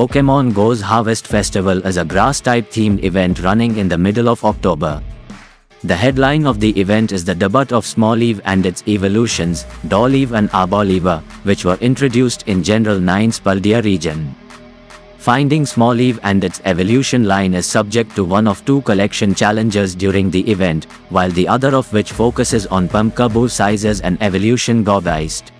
Pokemon Go's Harvest Festival is a grass-type themed event running in the middle of October. The headline of the event is the debut of Smoliv and its evolutions, Dolliv and Arboliva, which were introduced in General 9's Paldea region. Finding Smoliv and its evolution line is subject to one of two collection challenges during the event, while the other of which focuses on Pumpkaboo sizes and evolution Gourgeist.